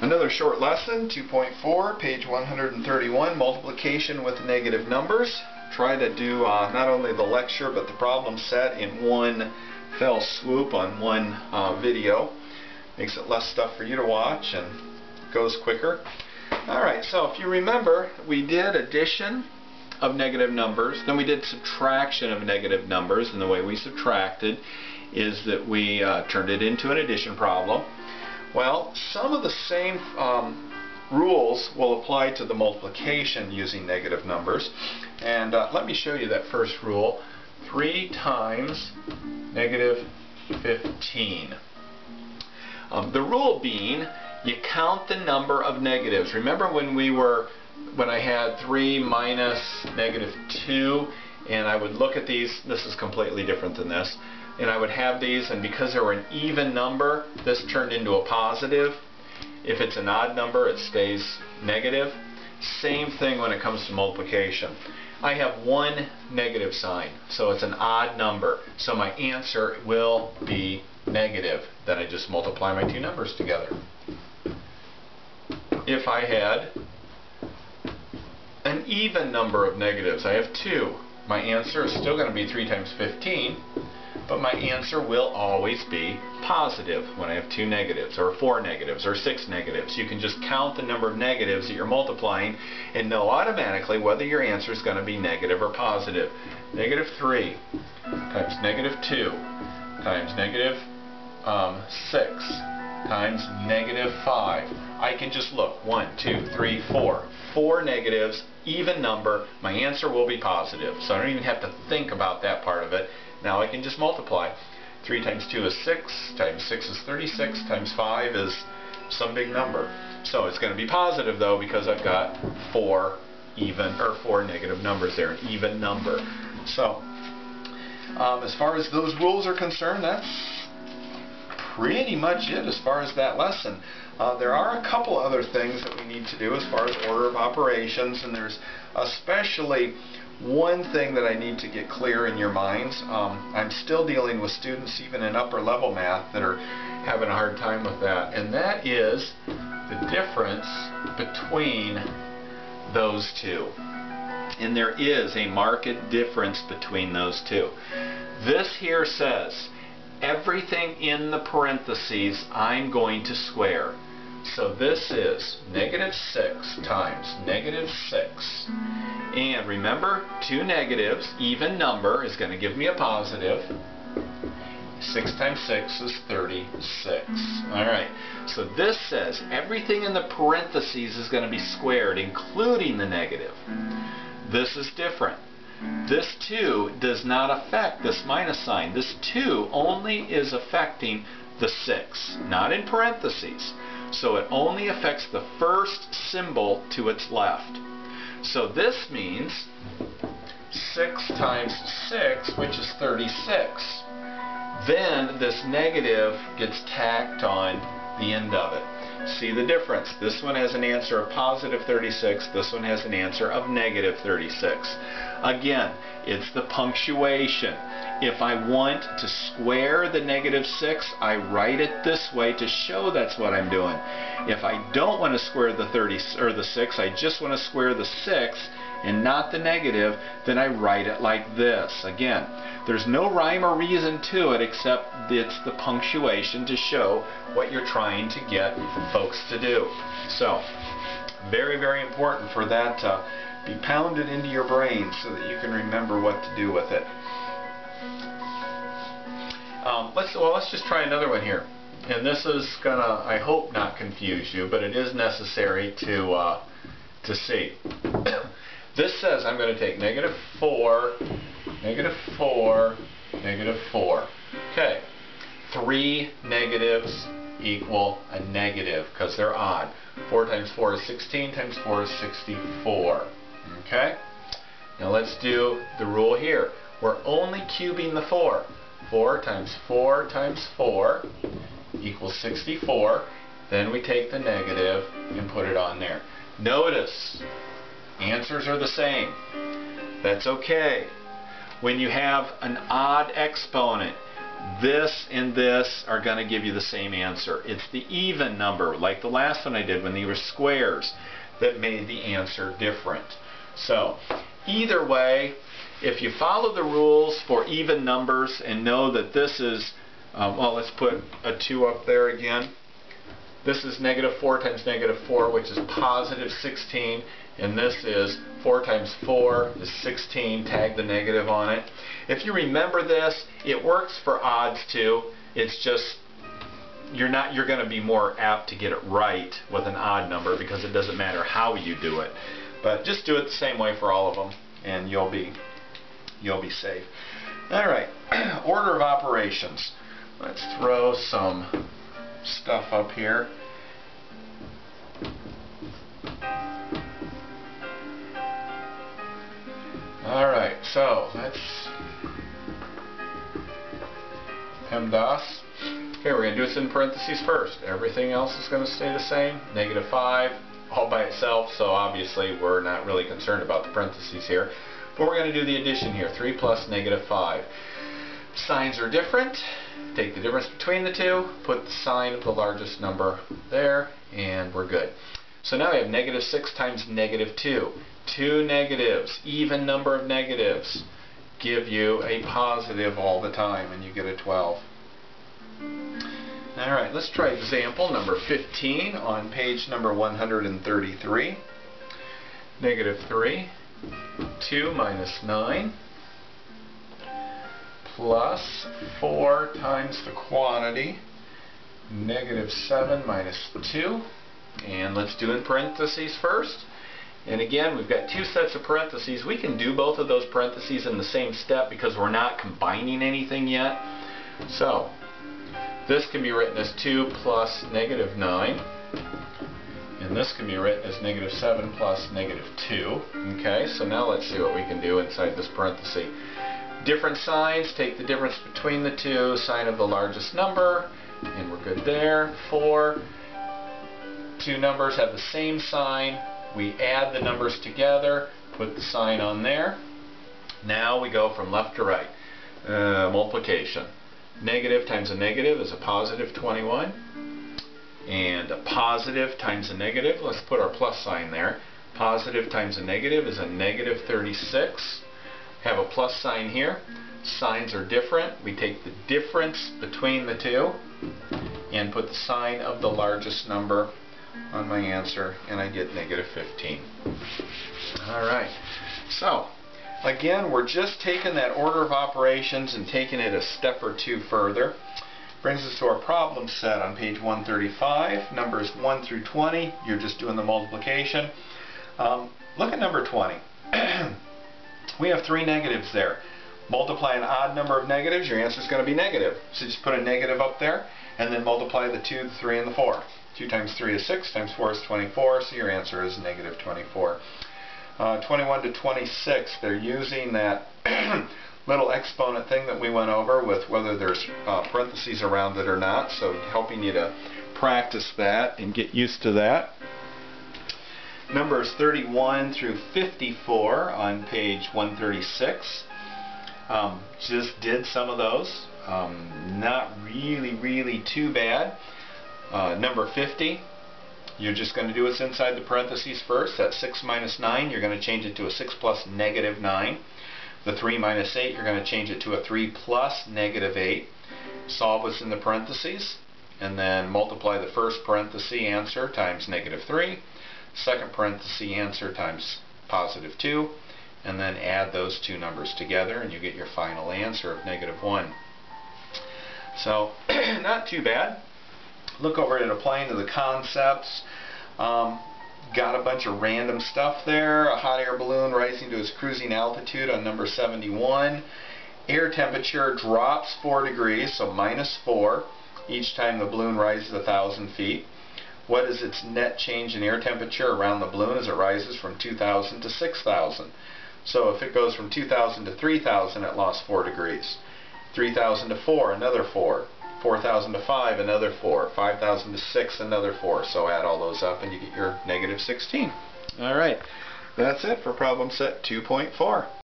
Another short lesson, 2.4, page 131, multiplication with negative numbers. Try to do uh, not only the lecture but the problem set in one fell swoop on one uh, video. Makes it less stuff for you to watch and goes quicker. Alright, so if you remember, we did addition of negative numbers, then we did subtraction of negative numbers, and the way we subtracted is that we uh, turned it into an addition problem. Well, some of the same um, rules will apply to the multiplication using negative numbers. And uh, let me show you that first rule. 3 times negative 15. Um, the rule being, you count the number of negatives. Remember when we were, when I had 3 minus negative 2, and I would look at these, this is completely different than this, and I would have these, and because they were an even number, this turned into a positive. If it's an odd number, it stays negative. Same thing when it comes to multiplication. I have one negative sign, so it's an odd number. So my answer will be negative. Then I just multiply my two numbers together. If I had an even number of negatives, I have two. My answer is still going to be 3 times 15, but my answer will always be positive when I have two negatives, or four negatives, or six negatives. You can just count the number of negatives that you're multiplying and know automatically whether your answer is going to be negative or positive. Negative 3 times negative 2 times negative, um, 6 times negative 5. I can just look, 1, 2, 3, 4. Four negatives, even number, my answer will be positive. So I don't even have to think about that part of it. Now I can just multiply. 3 times 2 is 6, times 6 is 36, times 5 is some big number. So it's going to be positive though because I've got 4 even, or 4 negative numbers there, an even number. So, um, as far as those rules are concerned, that's pretty much it as far as that lesson. Uh, there are a couple other things that we need to do as far as order of operations, and there's especially one thing that I need to get clear in your minds. Um, I'm still dealing with students, even in upper level math, that are having a hard time with that, and that is the difference between those two. And there is a marked difference between those two. This here says everything in the parentheses I'm going to square. So this is negative 6 times negative 6. And remember, two negatives, even number, is going to give me a positive. 6 times 6 is 36. Alright, so this says everything in the parentheses is going to be squared, including the negative. This is different. This 2 does not affect this minus sign. This 2 only is affecting the 6, not in parentheses. So it only affects the first symbol to its left. So this means 6 times 6, which is 36. Then this negative gets tacked on the end of it. See the difference. This one has an answer of positive 36. This one has an answer of negative 36. Again, it's the punctuation. If I want to square the negative 6, I write it this way to show that's what I'm doing. If I don't want to square the 30 or the 6, I just want to square the 6 and not the negative, then I write it like this. Again, there's no rhyme or reason to it except it's the punctuation to show what you're trying to get folks to do. So, very, very important for that to be pounded into your brain so that you can remember what to do with it. Um, let's well, let's just try another one here. And this is gonna, I hope, not confuse you, but it is necessary to uh, to see. This says I'm going to take negative four, negative four, negative four. Okay, three negatives equal a negative because they're odd. 4 times 4 is 16 times 4 is 64. Okay? Now let's do the rule here. We're only cubing the 4. 4 times 4 times 4 equals 64. Then we take the negative and put it on there. Notice, answers are the same. That's okay. When you have an odd exponent, this and this are going to give you the same answer. It's the even number, like the last one I did when they were squares, that made the answer different. So, either way, if you follow the rules for even numbers and know that this is, um, well, let's put a 2 up there again. This is negative 4 times negative 4, which is positive 16, and this is 4 times 4 is 16, tag the negative on it. If you remember this, it works for odds too. It's just you're not you're going to be more apt to get it right with an odd number because it doesn't matter how you do it. But just do it the same way for all of them and you'll be you'll be safe. All right, order of operations. Let's throw some stuff up here. Alright, so let's PEMDAS. Okay, we're going to do this in parentheses first. Everything else is going to stay the same. Negative 5 all by itself, so obviously we're not really concerned about the parentheses here. But we're going to do the addition here. 3 plus negative 5. Signs are different. Take the difference between the two, put the sign of the largest number there, and we're good. So now we have negative 6 times negative 2. Two negatives, even number of negatives, give you a positive all the time, and you get a 12. Alright, let's try example number 15 on page number 133. Negative 3, 2 minus 9, plus 4 times the quantity, negative 7 minus 2, and let's do in parentheses first. And again, we've got two sets of parentheses. We can do both of those parentheses in the same step because we're not combining anything yet. So, this can be written as 2 plus negative 9. And this can be written as negative 7 plus negative 2. Okay, so now let's see what we can do inside this parenthesis. Different signs, take the difference between the two, sign of the largest number, and we're good there. 4 two numbers have the same sign. We add the numbers together, put the sign on there. Now we go from left to right. Uh, multiplication. Negative times a negative is a positive 21. And a positive times a negative, let's put our plus sign there. Positive times a negative is a negative 36. Have a plus sign here. Signs are different. We take the difference between the two and put the sign of the largest number on my answer and I get negative 15. Alright, so again we're just taking that order of operations and taking it a step or two further. Brings us to our problem set on page 135, numbers 1 through 20. You're just doing the multiplication. Um, look at number 20. we have three negatives there. Multiply an odd number of negatives, your answer is going to be negative. So just put a negative up there and then multiply the 2, the 3, and the 4. 2 times 3 is 6, times 4 is 24, so your answer is negative 24. Uh, 21 to 26, they're using that little exponent thing that we went over with whether there's uh, parentheses around it or not, so helping you to practice that and get used to that. Numbers 31 through 54 on page 136. Um, just did some of those. Um, not really, really too bad. Uh, number 50, you're just going to do what's inside the parentheses first. That's 6 minus 9. You're going to change it to a 6 plus negative 9. The 3 minus 8, you're going to change it to a 3 plus negative 8. Solve what's in the parentheses. And then multiply the first parenthesis answer times negative 3. Second parenthesis answer times positive 2. And then add those two numbers together and you get your final answer of negative 1. So, not too bad look over at applying to the concepts. Um, got a bunch of random stuff there. A hot air balloon rising to its cruising altitude on number 71. Air temperature drops 4 degrees, so minus 4, each time the balloon rises 1,000 feet. What is its net change in air temperature around the balloon as it rises from 2,000 to 6,000? So if it goes from 2,000 to 3,000, it lost 4 degrees. 3,000 to 4, another 4. 4,000 to 5, another 4. 5,000 to 6, another 4. So add all those up and you get your negative 16. All right. That's it for problem set 2.4.